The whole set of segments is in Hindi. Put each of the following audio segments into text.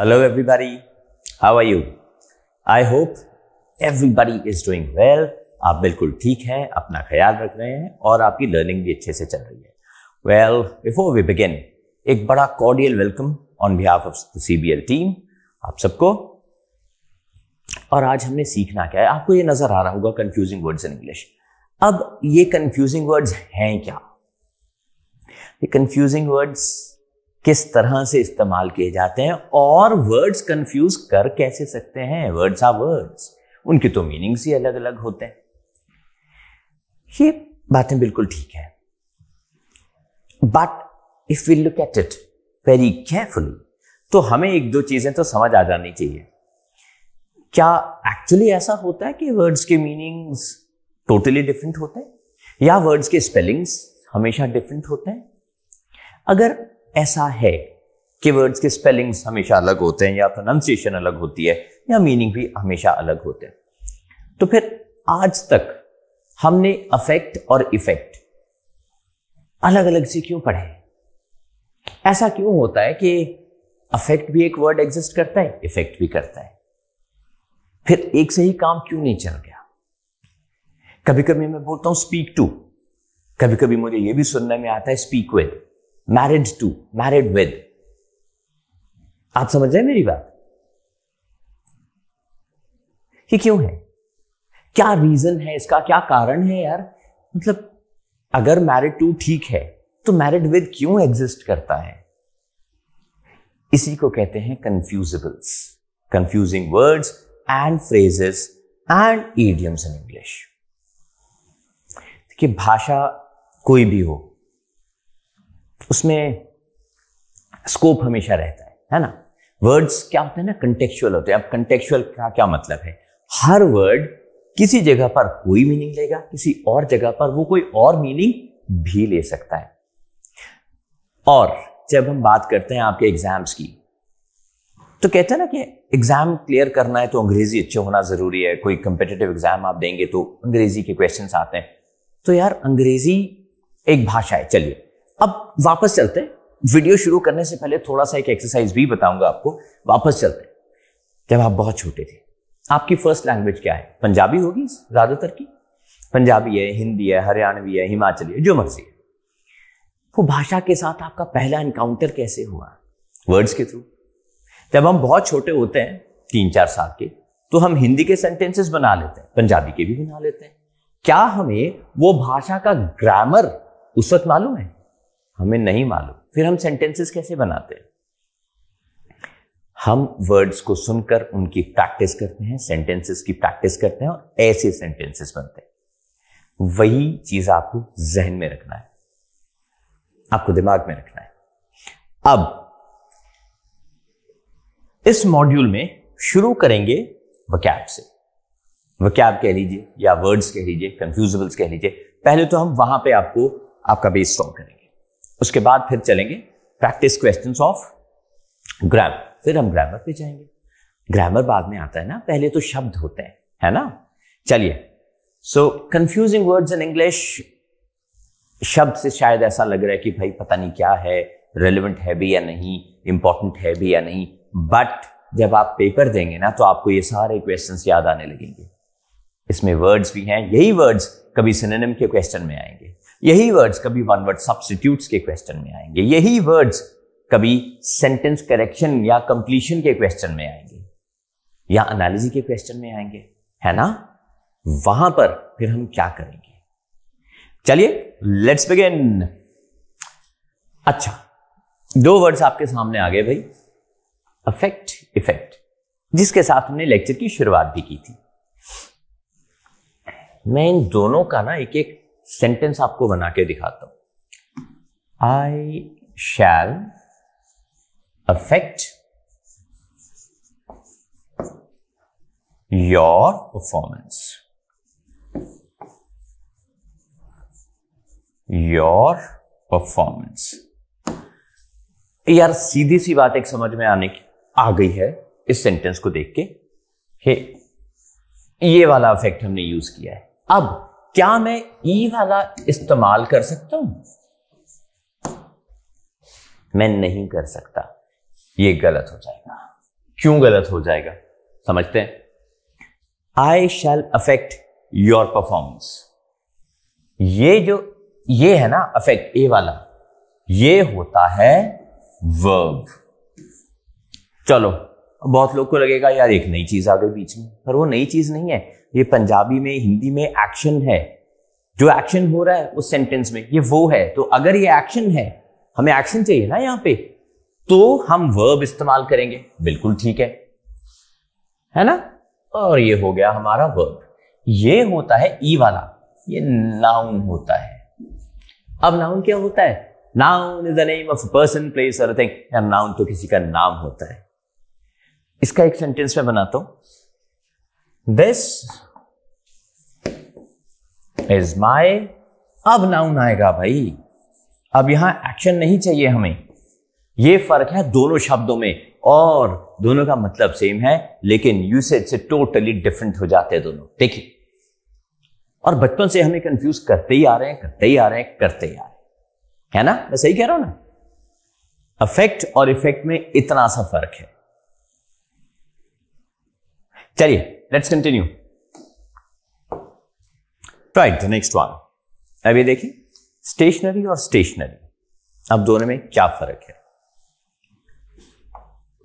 Hello, everybody. How are you? I hope everybody is doing well. आप बिल्कुल ठीक हैं अपना ख्याल रख रहे हैं और आपकी लर्निंग भी अच्छे से चल रही है वेल बिफोर वी बिगिन एक बड़ा cordial welcome on behalf of the CBL team आप सबको और आज हमने सीखना क्या है आपको ये नज़र आ रहा होगा कंफ्यूजिंग वर्ड्स इन इंग्लिश अब ये कंफ्यूजिंग वर्ड्स हैं क्या ये कंफ्यूजिंग वर्ड्स किस तरह से इस्तेमाल किए जाते हैं और वर्ड्स कंफ्यूज कर कैसे सकते हैं? वर्ड्स आर वर्ड्स उनके तो मीनिंग्स ही अलग अलग होते हैं। ये बातें बिल्कुल ठीक है। But if we look at it very carefully तो हमें एक दो चीज़ें तो समझ आ जानी चाहिए। क्या एक्चुअली ऐसा होता है कि वर्ड्स के मीनिंग्स टोटली डिफरेंट होते हैं? या वर्ड्स के स्पेलिंग्स हमेशा डिफरेंट होते हैं? अगर ऐसा है। कि वर्ड्स के स्पेलिंग्स हमेशा अलग होते हैं या प्रोनाउंसिएशन अलग होती है या मीनिंग भी हमेशा अलग होते हैं। तो फिर आज तक हमने अफेक्ट और इफ़ेक्ट अलग अलग से क्यों पढ़े? ऐसा क्यों होता है कि अफेक्ट भी एक वर्ड एग्जिस्ट करता है इफ़ेक्ट भी करता है? फिर एक से ही काम क्यों नहीं चल गया? कभी कभी मैं बोलता हूँ स्पीक टू कभी कभी मुझे यह भी सुनने में आता है speak with married to married with आप समझ रहे मेरी बात? ये क्यों है? क्या रीजन है इसका? क्या कारण है यार? मतलब अगर मैरिड टू ठीक है तो मैरिड विद क्यों एग्जिस्ट करता है? इसी को कहते हैं confusables confusing words and phrases and idioms in English देखिए, भाषा कोई भी हो उसमें स्कोप हमेशा रहता है है ना? वर्ड्स क्या होते हैं ना? कंटेक्चुअल होते हैं। अब कंटेक्चुअल का क्या मतलब है? हर वर्ड किसी जगह पर कोई मीनिंग लेगा, किसी और जगह पर वो कोई और मीनिंग भी ले सकता है। और जब हम बात करते हैं आपके एग्ज़ाम्स की तो कहते हैं ना कि एग्ज़ाम क्लियर करना है तो अंग्रेज़ी अच्छे होना ज़रूरी है। कोई कंपिटेटिव एग्ज़ाम आप देंगे तो अंग्रेज़ी के क्वेश्चन आते हैं। तो यार, अंग्रेज़ी एक भाषा है, चलिए। अब वापस चलते वीडियो शुरू करने से पहले थोड़ा सा एक एक्सरसाइज भी बताऊँगा आपको। वापस चलते जब आप बहुत छोटे थे, आपकी फ़र्स्ट लैंग्वेज क्या है? पंजाबी होगी, ज़्यादातर की? पंजाबी है, हिंदी है, हरियाणवी है, हिमाचली है, जो मर्ज़ी है। वो भाषा के साथ आपका पहला एनकाउंटर कैसे हुआ? वर्ड्स के थ्रू जब हम बहुत छोटे होते हैं तीन चार साल के तो हम हिंदी के सेंटेंसेस बना लेते हैं, पंजाबी के भी बना लेते हैं। क्या हमें वो भाषा का ग्रामर उस वक्त मालूम है? हमें नहीं मालूम। फिर हम सेंटेंसेस कैसे बनाते हैं? हम वर्ड्स को सुनकर उनकी प्रैक्टिस करते हैं सेंटेंसेस की प्रैक्टिस करते हैं और ऐसे सेंटेंसेस बनते हैं। वही चीज़ आपको जहन में रखना है। आपको दिमाग में रखना है। अब, इस मॉड्यूल में शुरू करेंगे वकैब से। वकैब कह लीजिए या वर्ड्स कह लीजिए कंफ्यूजबल्स कह लीजिए। पहले तो हम वहाँ पे आपको, आपका बेस स्ट्रॉन्ग करेंगे। उसके बाद फिर चलेंगे प्रैक्टिस क्वेश्चन ऑफ़ ग्रामर फिर हम ग्रामर पे जाएँगे. ग्रामर बाद में आता है ना? पहले तो शब्द होते हैं, है ना? चलिए. So confusing words in English शब्द से शायद ऐसा लग रहा है कि भाई पता नहीं क्या है रेलिवेंट है भी या नहीं इंपॉर्टेंट है भी या नहीं बट जब आप पेपर देंगे ना तो आपको ये सारे क्वेश्चन याद आने लगेंगे. इसमें वर्ड्स भी हैं, यही वर्ड्स कभी सिनेम के क्वेश्चन में आएँगे. यही वर्ड्स कभी वन वर्ड सब्सटीट्यूट्स के क्वेश्चन में आएँगे। यही वर्ड्स कभी सेंटेंस करेक्शन या कंप्लीशन के क्वेश्चन में आएँगे। या एनालिजी के क्वेश्चन में आएँगे, है ना? वहाँ पर फिर हम क्या करेंगे? चलिए लेट्स बिगिन अच्छा दो वर्ड्स आपके सामने आ गए भाई। अफेक्ट इफ़ेक्ट जिसके साथ हमने लेक्चर की शुरुआत भी की थी। मैं इन दोनों का ना एक एक सेंटेंस आपको बना के दिखाता हूँ। I shall affect your performance your performance यार सीधी सी बात एक समझ में आने की आ गई है इस सेंटेंस को देख के। हे, ये वाला इफ़ेक्ट हमने यूज़ किया है। अब क्या मैं ई वाला इस्तेमाल कर सकता हूँ? मैं नहीं कर सकता। ये गलत हो जाएगा। क्यों गलत हो जाएगा? समझते हैं? I shall affect your performance ये जो, ये है ना अफेक्ट ए वाला। ये होता है वर्ब चलो, बहुत लोग को लगेगा, यार, एक नई चीज़ आ गई बीच में, पर वो नई चीज़ नहीं है। ये पंजाबी में, हिंदी में एक्शन है। जो एक्शन हो रहा है, उस सेंटेंस में, ये वो है। तो अगर ये एक्शन है, हमें एक्शन चाहिए ना यहाँ पे तो हम वर्ब इस्तेमाल करेंगे। बिल्कुल ठीक है। है ना? और ये हो गया हमारा वर्ब ये होता है ई वाला। ये नाउन होता है। अब नाउन क्या होता है? Noun is the name of person place और थिंग नाउन तो किसी का नाम होता है। इसका एक सेंटेंस में बनाता हूँ। दिस इज़ माई अब नाउन आएगा भाई। अब यहाँ एक्शन नहीं चाहिए हमें। यह फ़र्क है दोनों शब्दों में। और दोनों का मतलब सेम है, लेकिन यूसेज से टोटली डिफरेंट हो जाते हैं दोनों। देखिए। और बचपन से हमें कंफ्यूज करते ही आ रहे हैं, करते ही आ रहे हैं, करते ही आ रहे हैं। है ना? मैं सही कह रहा हूँ ना? अफेक्ट और इफ़ेक्ट में इतना सा फ़र्क है। चलिए। Let's continue right the next one अब ये देखिए स्टेशनरी और स्टेशनरी अब दोनों में क्या फ़र्क है?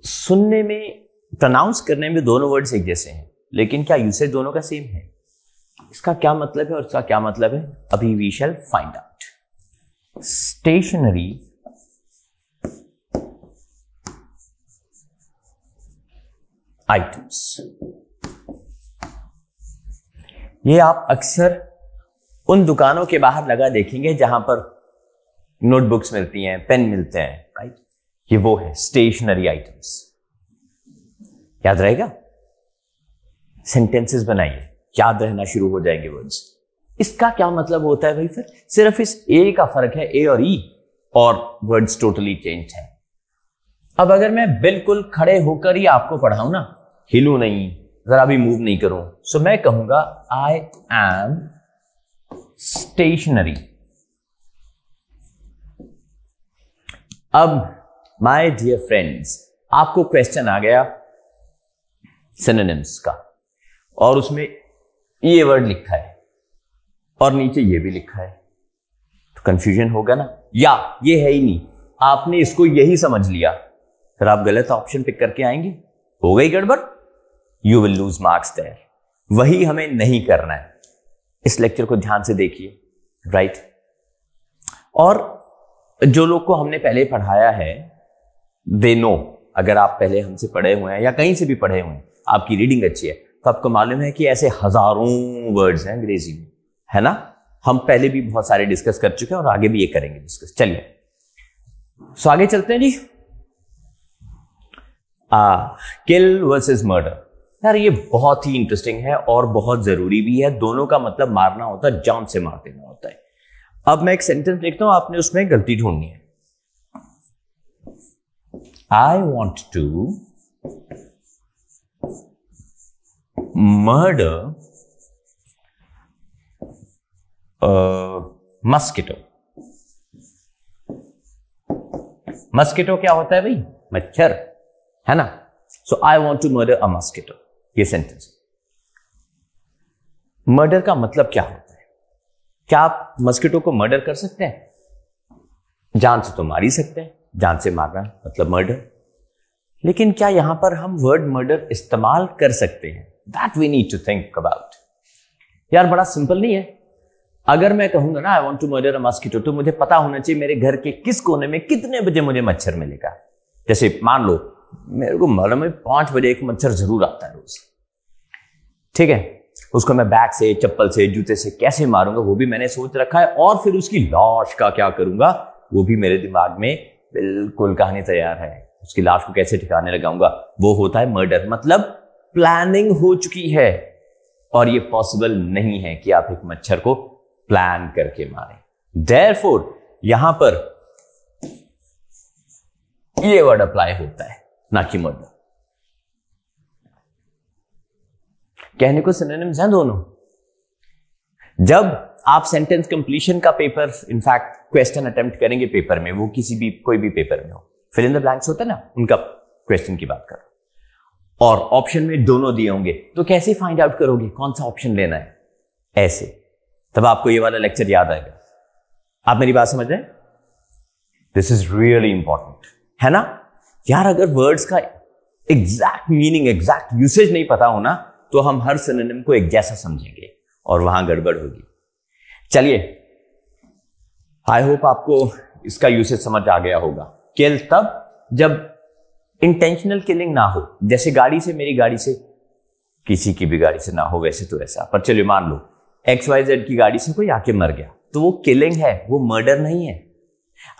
सुनने में प्रोनाउंस करने में दोनों वर्ड्स एक जैसे हैं, लेकिन क्या यूसेज दोनों का सेम है? इसका क्या मतलब है और इसका क्या मतलब है? अभी we shall find out stationery items ये आप अक्सर उन दुकानों के बाहर लगा देखेंगे जहाँ पर नोटबुक्स मिलती हैं, पेन मिलते हैं राइट ये वो है स्टेशनरी आइटम्स याद रहेगा? सेंटेंसेस बनाइए। याद रहना शुरू हो जाएँगे वर्ड्स इसका क्या मतलब होता है भाई फिर? सिर्फ़ इस ए का फ़र्क है ए और ई e और वर्ड्स टोटली चेंज है। अब अगर मैं बिल्कुल खड़े होकर ही आपको पढ़ाऊं ना, हिलू नहीं। जरा भी मूव नहीं करूँ। सो so, मैं कहूँगा आई एम स्टेशनरी अब माय डियर फ्रेंड्स आपको क्वेश्चन आ गया सिनोनिम्स का। और उसमें ये वर्ड लिखा है। और नीचे ये भी लिखा है। तो कंफ्यूजन होगा ना? या ये है ही नहीं। आपने इसको यही समझ लिया। फिर आप गलत ऑप्शन पिक करके आएँगे। हो गई गड़बड़? You will lose marks there वही हमें नहीं करना है। इस लेक्चर को ध्यान से देखिए राइट और जो लोग को हमने पहले पढ़ाया है दे नो अगर आप पहले हमसे पढ़े हुए हैं या कहीं से भी पढ़े हुए हैं, आपकी रीडिंग अच्छी है तो आपको मालूम है कि ऐसे हज़ारों वर्ड्स हैं अंग्रेज़ी में, है ना? हम पहले भी बहुत सारे डिस्कस कर चुके हैं और आगे भी ये करेंगे डिस्कस चलिए। सो आगे चलते हैं जी। किल वर्सेस मर्डर यार, ये बहुत ही इंटरेस्टिंग है और बहुत ज़रूरी भी है। दोनों का मतलब मारना होता है जान से मार देना होता है। अब मैं एक सेंटेंस लिखता हूँ, आपने उसमें गलती ढूंढनी है। I want to murder mosquito mosquito क्या होता है भाई? मच्छर, है ना? So I want to murder a mosquito ये सेंटेंस मर्डर का मतलब क्या होता है? क्या आप मस्किटो को मर्डर कर सकते हैं? जान से तो मार ही सकते हैं। जान से मारना मतलब मर्डर लेकिन क्या यहाँ पर हम वर्ड मर्डर इस्तेमाल कर सकते हैं? That we need to think about यार, बड़ा सिंपल नहीं है। अगर मैं कहूँगा ना I want to murder a mosquito तो मुझे पता होना चाहिए मेरे घर के किस कोने में कितने बजे मुझे मच्छर मिलेगा। जैसे मान लो मेरे को मालूम है, पाँच बजे एक मच्छर ज़रूर आता है रोज। ठीक है? उसको मैं बैग से, चप्पल से, जूते से कैसे मारूँगा, वो भी मैंने सोच रखा है, और फिर उसकी लाश का क्या करूँगा, वो भी मेरे दिमाग में बिल्कुल कहानी तैयार है। उसकी लाश को कैसे ठिकाने लगाऊँगा, वो होता है मर्डर। मतलब प्लानिंग हो चुकी है, और ये पॉसिबल नहीं है कि आप एक मच्छर को प्लान करके मारें। देर फोर यहाँ पर ये वर्ड अप्लाई होता है। ना कि मर्डर कहने को सिनोनिम्स हैं दोनों। जब आप सेंटेंस कंप्लीशन का paper in fact question attempt करेंगे पेपर में, वो किसी भी, कोई भी पेपर में हो फिल इन द ब्लैंक्स होता है ना, उनका क्वेश्चन की बात करो। और ऑप्शन में दोनों दिए होंगे तो कैसे फाइंड आउट करोगे, कौन सा ऑप्शन लेना है? ऐसे। तब आपको ये वाला लेक्चर याद आएगा। आप मेरी बात समझ रहे हैं? दिस इज़ रियली इंपॉर्टेंट है ना? यार, अगर वर्ड्स का एग्जैक्ट मीनिंग एग्जैक्ट यूसेज नहीं पता होना तो हम हर सिनोनिम को एक जैसा समझेंगे और वहाँ गड़बड़ होगी। चलिए आई होप आपको इसका यूसेज समझ आ गया होगा। किल तब जब इंटेंशनल किलिंग ना हो। जैसे गाड़ी से, मेरी गाड़ी से, किसी की भी गाड़ी से ना हो, वैसे तो ऐसा। पर चलिए मान लो एक्स वाई जेड की गाड़ी से कोई आके मर गया तो वो किलिंग है, वो मर्डर नहीं है।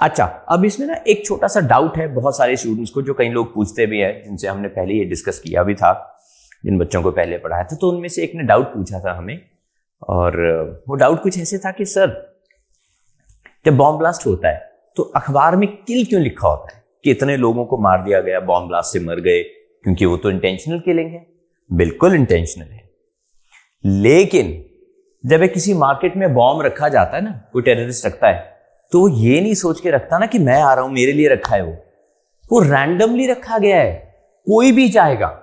अच्छा अब इसमें ना एक छोटा सा डाउट है बहुत सारे स्टूडेंट्स को, जो कई लोग पूछते भी है, जिनसे हमने पहले ये डिस्कस किया भी था, जिन बच्चों को पहले पढ़ाया था तो उनमें से एक ने डाउट पूछा था हमें, और वो डाउट कुछ ऐसे था कि, सर, जब बॉम्ब ब्लास्ट होता है तो अखबार में किल क्यों लिखा होता है? कि इतने लोगों को मार दिया गया बॉम्ब ब्लास्ट से मर गए, क्योंकि वो तो इंटेंशनल किलिंग है। बिल्कुल इंटेंशनल है। लेकिन, जब एक किसी मार्केट में बॉम्ब रखा जाता है ना, कोई टेररिस्ट रखता है तो ये नहीं सोच के रखता ना कि मैं आ रहा हूँ, मेरे लिए रखा है वो। वो रैंडमली रखा गया है। कोई भी जाएगा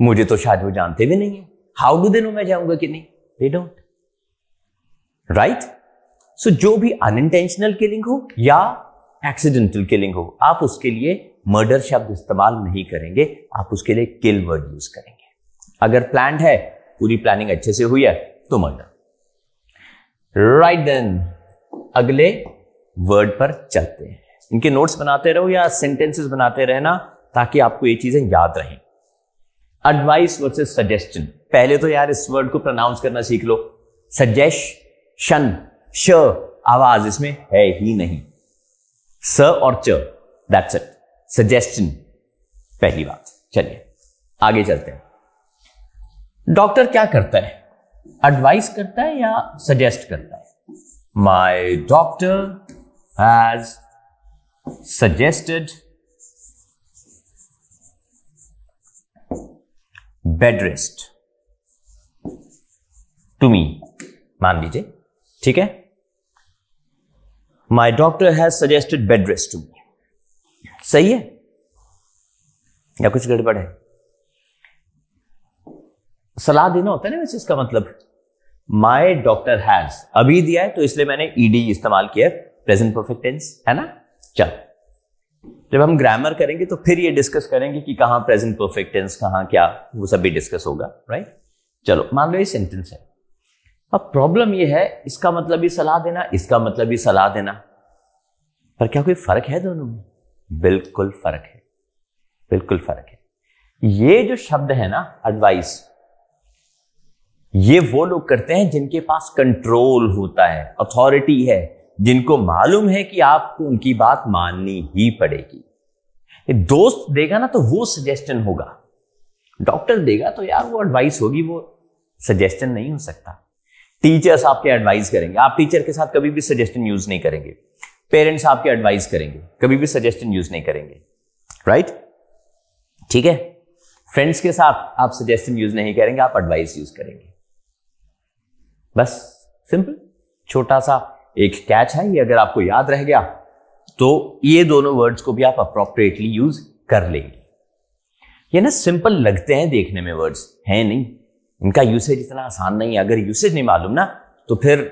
मुझे तो शायद वो जानते भी नहीं है। हाउ डू दे नो मैं जाऊँगा कि नहीं? दे डोंट राइट सो जो भी अनइंटेंशनल किलिंग हो या एक्सीडेंटल किलिंग हो, आप उसके लिए मर्डर शब्द इस्तेमाल नहीं करेंगे। आप उसके लिए किल वर्ड यूज़ करेंगे। अगर प्लान है, पूरी प्लानिंग अच्छे से हुई है तो मर्डर राइट देन अगले वर्ड पर चलते हैं। इनके नोट्स बनाते रहो या सेंटेंसेस बनाते रहना ताकि आपको ये चीज़ें याद रहें। एडवाइस वर्सेस सजेशन पहले तो यार इस वर्ड को प्रोनाउंस करना सीख लो। सजेशन श आवाज़ इसमें है ही नहीं। स और च। दैट्स इट सजेशन पहली बात। चलिए, आगे चलते हैं। डॉक्टर क्या करता है? एडवाइस करता है या सजेस्ट करता है? My doctor has suggested bed rest to me. मान लीजिए, ठीक है? My doctor has suggested bed rest to me सही है? या कुछ गड़बड़ है? सलाह देना होता है ना वैसे इसका मतलब? माई डॉक्टर हैज़ अभी दिया है तो इसलिए मैंने ईडी e इस्तेमाल किया प्रेजेंट परफेक्ट टेंस है ना? चल। जब हम ग्रामर करेंगे तो फिर ये डिस्कस करेंगे कि कहाँ प्रेजेंट परफेक्ट टेंस कहाँ क्या, वो सब भी डिस्कस होगा राइट चलो, मान लो ये सेंटेंस है। अब प्रॉब्लम ये है, इसका मतलब भी सलाह देना, इसका मतलब भी सलाह देना। पर क्या कोई फ़र्क है दोनों में? बिल्कुल फ़र्क है। बिल्कुल फ़र्क है। ये जो शब्द है ना एडवाइस ये वो लोग करते हैं जिनके पास कंट्रोल होता है अथॉरिटी है, जिनको मालूम है कि आपको उनकी बात माननी ही पड़ेगी। दोस्त देगा ना तो वो सजेशन होगा। डॉक्टर देगा तो यार वो एडवाइस होगी, वो सजेशन नहीं हो सकता। टीचर्स आपके एडवाइस करेंगे। आप टीचर के साथ कभी भी सजेशन यूज़ नहीं करेंगे। पेरेंट्स आपके एडवाइस करेंगे। कभी भी सजेशन यूज़ नहीं करेंगे। राइट ठीक है? फ्रेंड्स के साथ आप सजेशन यूज़ नहीं करेंगे, आप एडवाइस यूज़ करेंगे। बस सिंपल छोटा सा एक कैच है ये अगर आपको याद रह गया तो ये दोनों वर्ड्स को भी आप अप्रोप्रिएटली यूज़ कर लेंगे। ये ना सिंपल लगते हैं देखने में वर्ड्स हैं नहीं। इनका यूसेज इतना आसान नहीं है। अगर यूसेज नहीं मालूम ना तो फिर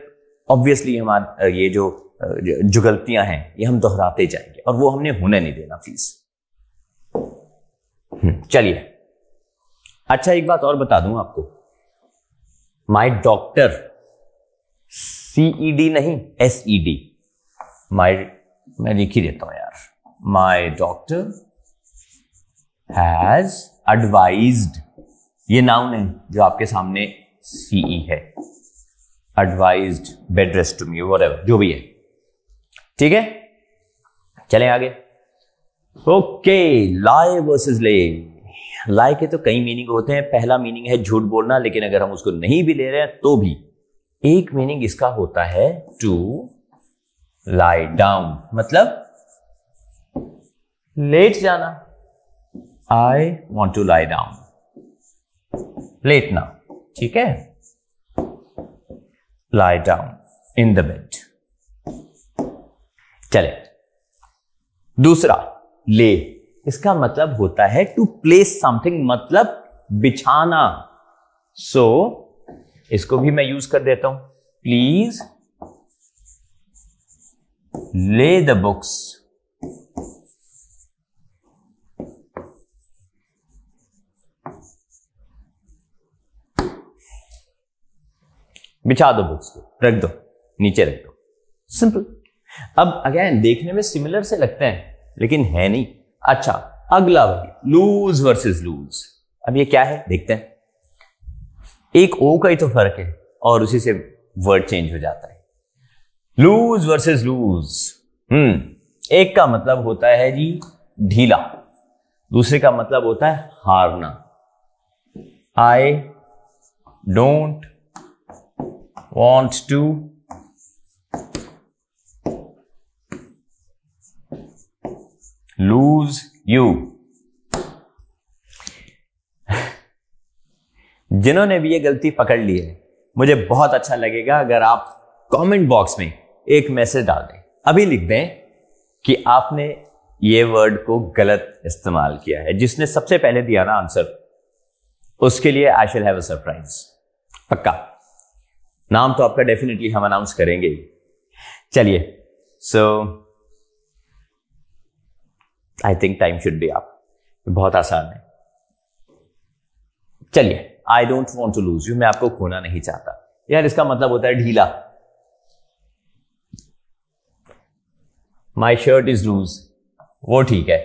ऑब्वियसली हमारे ये जो जुगलतियाँ हैं ये हम दोहराते जाएँगे और वो हमने होने नहीं देना प्लीज़ हम्म, चलिए। अच्छा एक बात और बता दूँ आपको। माई डॉक्टर सीईडी नहीं एस ई डी माई मैं लिख ही देता हूँ यार. माई डॉक्टर हैज़ एडवाइज्ड ये नाउन है जो आपके सामने सीई e है. Advised bed rest to me what जो भी है. ठीक है? चले आगे. ओके लाए वर्सेस ले लाए के तो कई मीनिंग होते हैं. पहला मीनिंग है झूठ बोलना, लेकिन अगर हम उसको नहीं भी ले रहे हैं तो भी. एक मीनिंग इसका होता है टू लाई डाउन मतलब लेट जाना। I want to lie down लेटना ठीक है? Lie down in the bed चले। दूसरा ले। इसका मतलब होता है टू प्लेस समथिंग मतलब बिछाना। सो so, इसको भी मैं यूज़ कर देता हूँ। प्लीज़ ले द बुक्स बिछा दो बुक्स को, रख दो, नीचे रख दो। सिंपल अब अगेन देखने में सिमिलर से लगते हैं, लेकिन है नहीं। अच्छा अगला भाई लूज वर्सेस लूज अब ये क्या है? देखते हैं। एक ओ का ही तो फ़र्क है, और उसी से वर्ड चेंज हो जाता है। लूज वर्सेस लूज हम्म एक का मतलब होता है जी, ढीला। दूसरे का मतलब होता है हारना। I don't want to lose you जिन्होंने भी ये गलती पकड़ ली है, मुझे बहुत अच्छा लगेगा अगर आप कमेंट बॉक्स में एक मैसेज डाल दें। अभी लिख दें कि आपने ये वर्ड को गलत इस्तेमाल किया है। जिसने सबसे पहले दिया ना आंसर उसके लिए I shall have a surprise पक्का? नाम तो आपका डेफिनेटली हम अनाउंस करेंगे। चलिए so I think time should be आप बहुत आसान है। चलिए I don't want to lose you मैं आपको खोना नहीं चाहता। यार, इसका मतलब होता है ढीला। माई शर्ट इज़ लूज वो ठीक है।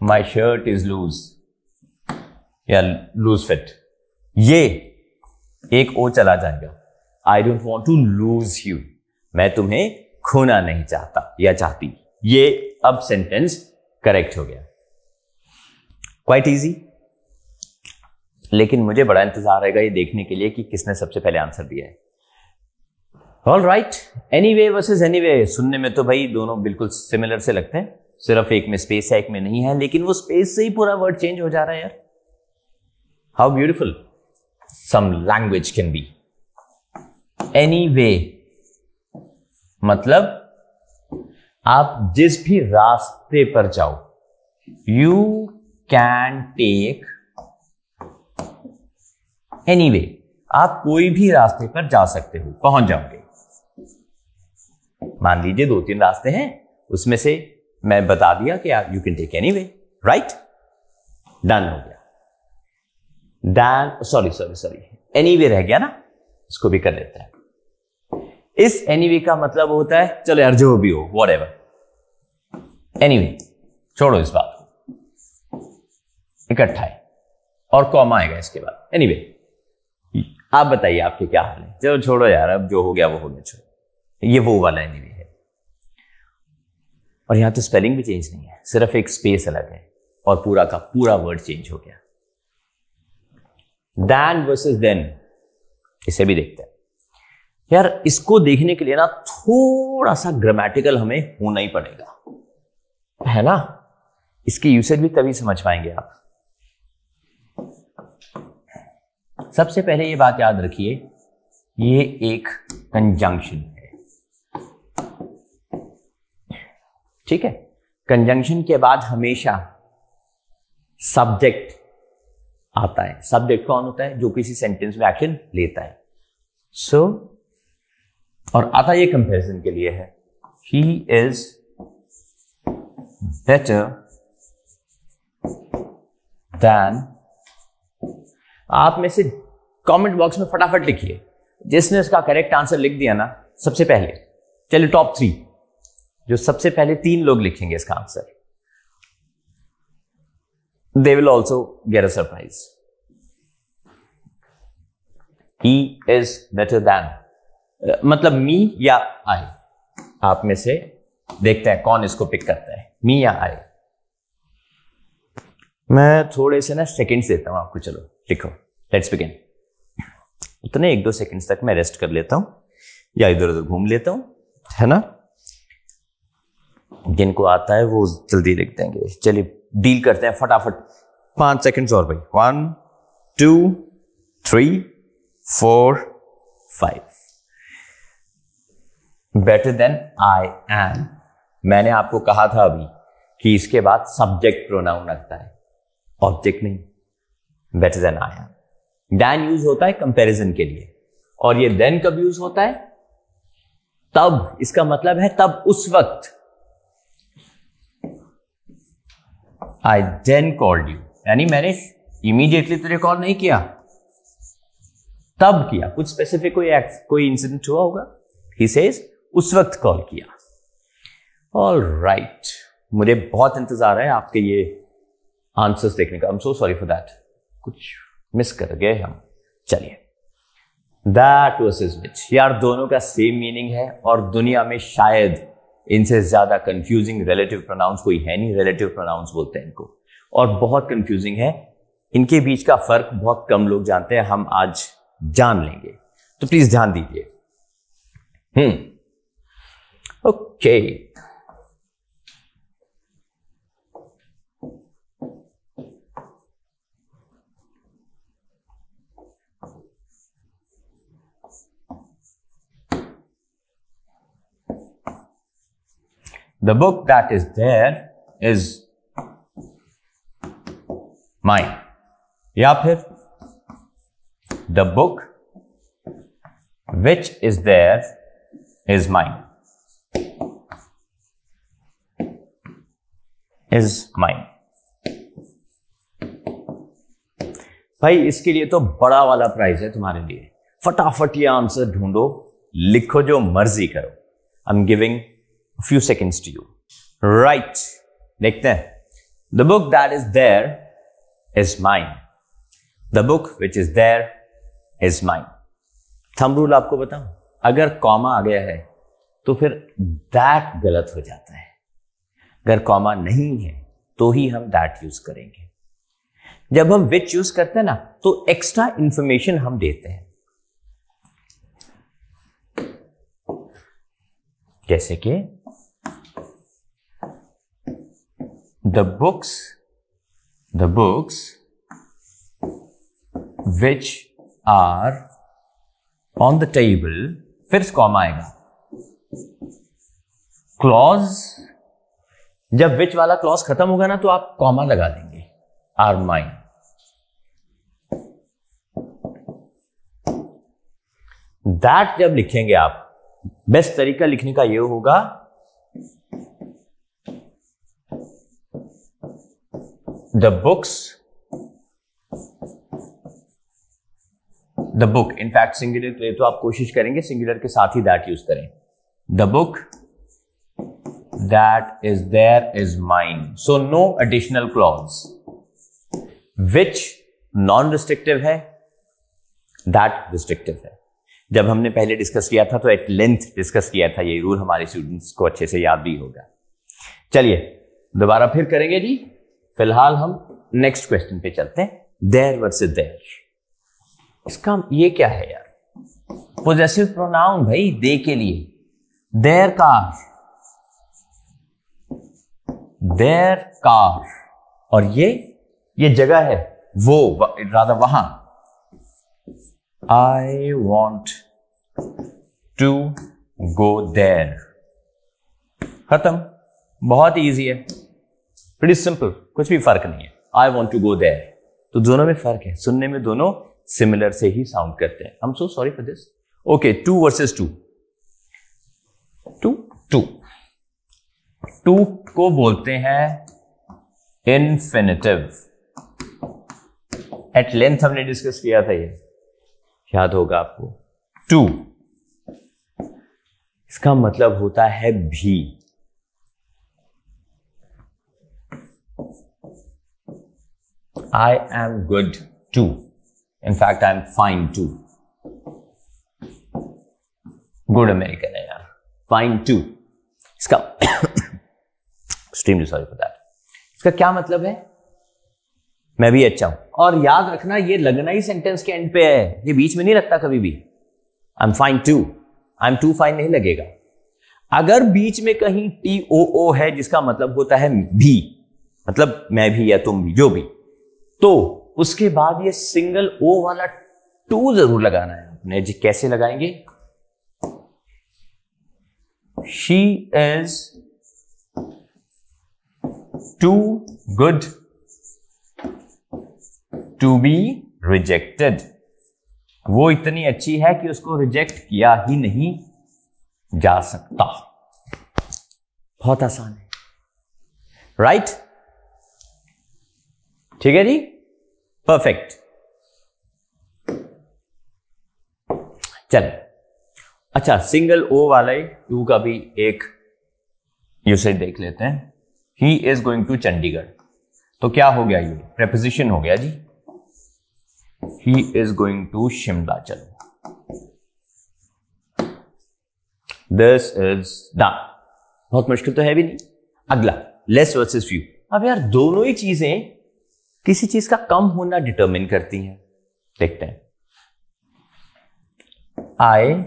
माई शर्ट इज़ लूज या लूज फिट ये एक ओ चला जाएगा। I don't want to lose you मैं तुम्हें खोना नहीं चाहता या चाहती। ये अब सेंटेंस करेक्ट हो गया। क्वाइट इजी लेकिन मुझे बड़ा इंतज़ार रहेगा ये देखने के लिए कि किसने सबसे पहले आंसर दिया है। All right anyway versus any way सुनने में तो भाई दोनों बिल्कुल सिमिलर से लगते हैं। सिर्फ़ एक में स्पेस है, एक में नहीं है, लेकिन वो स्पेस से ही पूरा वर्ड चेंज हो जा रहा है यार। How beautiful some language can be any way मतलब आप जिस भी रास्ते पर जाओ you can take any way आप कोई भी रास्ते पर जा सकते हो, पहुँच जाओगे। मान लीजिए दो तीन रास्ते हैं, उसमें से मैं बता दिया कि you can take any way right done हो गया। Done sorry sorry sorry anyway रह गया ना, इसको भी कर लेते हैं। इस एनी वे का मतलब होता है, चलो यार, जो भी हो वॉट एवर एनी वे छोड़ो इस बात इकट्ठा है। और कॉमा आएगा इसके बाद। एनीवे anyway, आप बताइए आपके क्या हाल है? चलो छोड़ो यार अब जो हो गया वो हो गया छोड़ो। ये वो वाला एनीवे है। और यहाँ तो स्पेलिंग भी चेंज नहीं है सिर्फ़ एक स्पेस अलग है और पूरा का पूरा वर्ड चेंज हो गया। दैन वर्सेस देन इसे भी देखते हैं। यार इसको देखने के लिए ना थोड़ा सा ग्रामेटिकल हमें होना ही पड़ेगा। है ना? इसकी यूसेज भी तभी समझ पाएँगे आप। सबसे पहले ये बात याद रखिए ये एक कंजंक्शन है। ठीक है? कंजंक्शन के बाद हमेशा सब्जेक्ट आता है। सब्जेक्ट कौन होता है? जो किसी सेंटेंस में एक्शन लेता है। सो so, और आता ये कंपैरिजन के लिए है। ही इज़ बेटर देन आप में से कमेंट बॉक्स में फटाफट लिखिए। जिसने इसका करेक्ट आंसर लिख दिया ना, सबसे पहले, चलिए टॉप थ्री जो सबसे पहले तीन लोग लिखेंगे इसका answer they will also get a surprise he is better than मतलब मी या आई आप में से देखते हैं कौन इसको पिक करता है मी या आई मैं थोड़े से ना सेकंड्स देता हूँ आपको, चलो, लिखो लेट्स बिगिन इतने एक दो सेकंड्स तक मैं रेस्ट कर लेता हूँ, या इधर उधर घूम लेता हूँ, है ना? जिनको आता है, वो जल्दी लिख देंगे। चलिए डील करते हैं फटाफट। पाँच सेकंड्स और भाई। One two three four five better than I am मैंने आपको कहा था अभी कि इसके बाद सब्जेक्ट प्रोनाउन लगता है। ऑब्जेक्ट नहीं। बेटर देन आया डैन यूज़ होता है कंपैरिजन के लिए। और ये देन कब यूज़ होता है? तब। इसका मतलब है तब, उस वक्त। आई देन कॉल्ड यू यानी मैंने इमीडिएटली तुझे कॉल नहीं किया। तब किया। कुछ स्पेसिफिक कोई कोई इंसिडेंट हुआ होगा? ही सेज उस वक्त कॉल किया। All right right. मुझे बहुत इंतज़ार है आपके ये आंसर्स देखने का। I am so sorry for that कुछ मिस कर गए हम। चलिए। दैट वर्सेस विच यार, दोनों का सेम मीनिंग है और दुनिया में शायद इनसे ज़्यादा कंफ्यूजिंग रिलेटिव प्रोनाउंस कोई है नहीं रिलेटिव प्रोनाउंस बोलते हैं इनको। और बहुत कंफ्यूजिंग है। इनके बीच का फ़र्क बहुत कम लोग जानते हैं, हम आज जान लेंगे। तो प्लीज़ ध्यान दीजिए। हम्म। Okay The book that is there is mine. या फिर the book which is there is mine. Is mine. भाई इसके लिए तो बड़ा वाला प्राइज है तुम्हारे लिए फटाफट ये आंसर ढूंढो लिखो जो मर्ज़ी करो I am giving few seconds to you. Right. देखते हैं The book that is there is mine. The book which is there is mine. Thumb rule आपको बताऊँ अगर कॉमा आ गया है तो फिर दैट गलत हो जाता है अगर कॉमा नहीं है तो ही हम दैट यूज़ करेंगे जब हम विच यूज़ करते हैं ना तो एक्स्ट्रा इंफॉर्मेशन हम देते हैं जैसे कि the books the books which are on the table फिर कॉमा आएगा। क्लॉज जब विच वाला क्लॉज खत्म होगा ना तो आप कॉमा लगा देंगे। आर माइन दैट जब लिखेंगे आप बेस्ट तरीका लिखने का यह होगा the books. The book in fact singular के लिए तो आप कोशिश करेंगे सिंगुलर के साथ ही दैट यूज़ करें। The book that is there is mind so no additional clause which non restrictive है? दैट रिस्ट्रिक्टिव है। जब हमने पहले डिस्कस किया था तो एट लेंथ डिस्कस किया था, ये रूल हमारे स्टूडेंट्स को अच्छे से याद भी होगा। चलिए, दोबारा फिर करेंगे जी। फ़िलहाल हम नेक्स्ट क्वेश्चन पे चलते हैं। देर वर्सेज देर इसका ये क्या है यार? पोजेसिव प्रोनाउन भाई, दे के लिए। देर कार देर कार और ये ये जगह है, वो राधा, वहाँ। आई वॉन्ट टू गो देर खत्म। बहुत इजी है। प्रीटी सिंपल कुछ भी फ़र्क नहीं है। आई वॉन्ट टू गो देर तो दोनों में फ़र्क है। सुनने में दोनों सिमिलर से ही साउंड करते हैं। हम so sorry for this okay to versus too two too to को बोलते हैं इन्फिनिटिव एट लेंथ हमने डिस्कस किया था ये। याद होगा आपको। टू इसका मतलब होता है भी। I am good too. In fact, I am fine too. Good American है यार फाइन टू इसका एक्सट्रीमली सॉरी फॉर दैट इसका क्या मतलब है मैं भी अच्छा हूँ और याद रखना ये लगना ही सेंटेंस के एंड पे है ये बीच में नहीं लगता कभी भी I am fine too I am too fine नहीं लगेगा अगर बीच में कहीं टी ओ ओ है जिसका मतलब होता है भी मतलब मैं भी या तुम भी जो भी तो उसके बाद ये सिंगल ओ वाला टू ज़रूर लगाना है आपने। जी, कैसे लगाएँगे? She is too good to be rejected वो इतनी अच्छी है कि उसको रिजेक्ट किया ही नहीं जा सकता। बहुत आसान है। Right right? ठीक है जी? परफेक्ट चल। अच्छा सिंगल ओ वाले टू का भी एक यूसेज देख लेते हैं। He is going to Chandigarh तो क्या हो गया ये? प्रेपोजिशन हो गया जी। He is going to Shimla चलो। दिस इज़ डन बहुत मुश्किल तो है भी नहीं। अगला लेस वर्सेस फ्यू अब यार, दोनों ही चीज़ें किसी चीज़ का कम होना डिटरमिन करती हैं। देखते हैं। I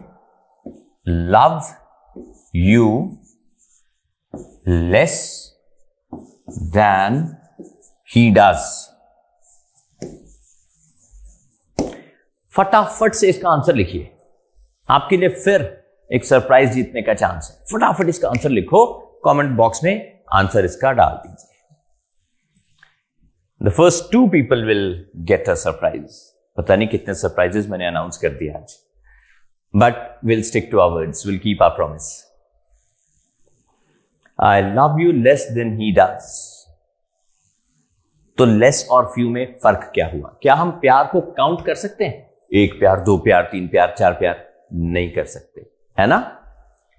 love you less than he does. फटाफट से इसका आंसर लिखिए। आपके लिए फिर एक सरप्राइज़ जीतने का चांस है। फटाफट इसका आंसर लिखो। कमेंट बॉक्स में आंसर इसका डाल दीजिए। The first two people will get a surprise पता नहीं कितने सरप्राइजेस मैंने अनाउंस कर दिया आज। But will stick to our words will keep our promise I love you less than he does तो लेस और फ्यू में फ़र्क क्या हुआ? क्या हम प्यार को काउंट कर सकते हैं? एक प्यार, दो प्यार, तीन प्यार, चार प्यार नहीं कर सकते। है ना?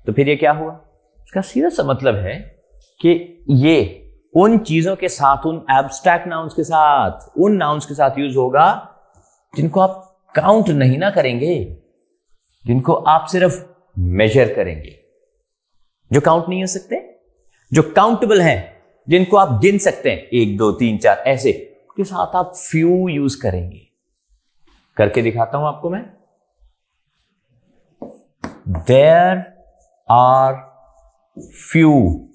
तो फिर ये क्या हुआ? इसका सीधा सा मतलब है कि ये उन चीज़ों के साथ, उन एब्स्ट्रैक्ट नाउन्स के साथ, उन नाउन्स के साथ यूज़ होगा जिनको आप काउंट नहीं ना करेंगे, जिनको आप सिर्फ़ मेजर करेंगे। जो काउंट नहीं हो सकते, जो काउंटेबल हैं, जिनको आप गिन सकते हैं, एक, दो, तीन, चार, ऐसे के साथ आप फ्यू यूज़ करेंगे। करके दिखाता हूँ आपको मैं। There are few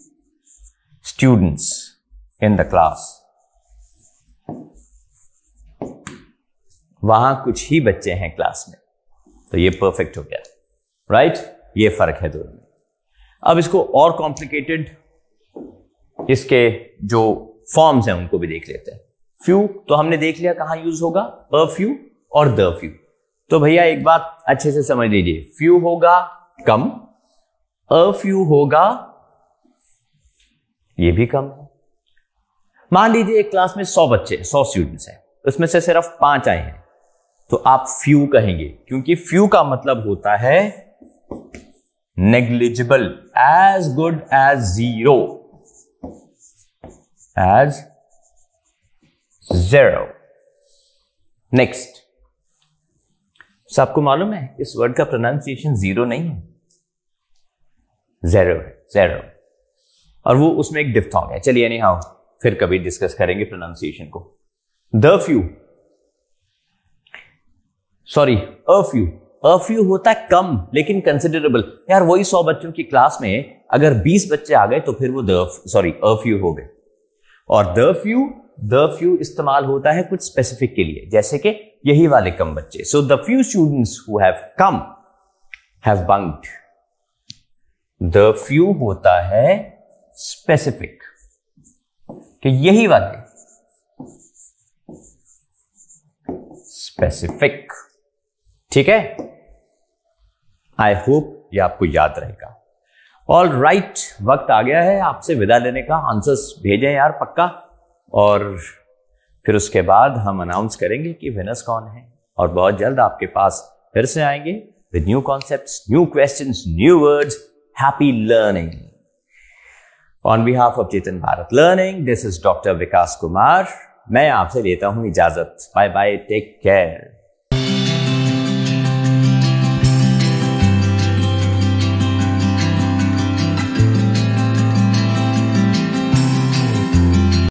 students in the class वहाँ कुछ ही बच्चे हैं क्लास में। तो ये परफेक्ट हो गया। Right right? ये फ़र्क है दोनों में। अब इसको और कॉम्प्लिकेटेड इसके जो फॉर्म्स हैं उनको भी देख लेते हैं। फ्यू तो हमने देख लिया कहाँ यूज़ होगा। अ फ्यू और द फ्यू तो भैया एक बात अच्छे से समझ लीजिए। फ्यू होगा कम अ फ्यू होगा ये भी कम। है मान लीजिए एक क्लास में सौ बच्चे, सौ स्टूडेंट्स हैं, उसमें से सिर्फ़ पाँच आए हैं तो आप फ्यू कहेंगे, क्योंकि फ्यू का मतलब होता है negligible as good as zero as zero. Next आपको मालूम है, इस वर्ड का प्रोनाउंसिएशन ज़ीरो नहीं है। जेरो है जेरो और वो उसमें एक डिफ्थोंग है। चलिए नहीं हाउ फिर कभी डिस्कस करेंगे प्रोनाउंसिएशन को। The few sorry a few a few होता है कम, लेकिन कंसिडरेबल यार, वही सौ बच्चों की क्लास में अगर बीस बच्चे आ गए तो फिर वो द सॉरी अ फ्यू हो गए। और द फ्यू द फ्यू इस्तेमाल होता है कुछ स्पेसिफिक के लिए, जैसे कि यही वाले कम बच्चे। So the few students who have come have bunked the few होता है स्पेसिफिक कि यही वाले स्पेसिफिक ठीक है? आई होप ये आपको याद रहेगा। ऑल राइट right, वक्त आ गया है आपसे विदा लेने का। आंसर्स भेजें यार पक्का? और फिर उसके बाद हम अनाउंस करेंगे कि विनर्स कौन है। और बहुत जल्द आपके पास फिर से आएँगे। With new concept new question new words happy learning on behalf of Chetan Bharat learning this is doctor Vikas Kumar मैं आपसे लेता हूँ इजाज़त. Bye bye take care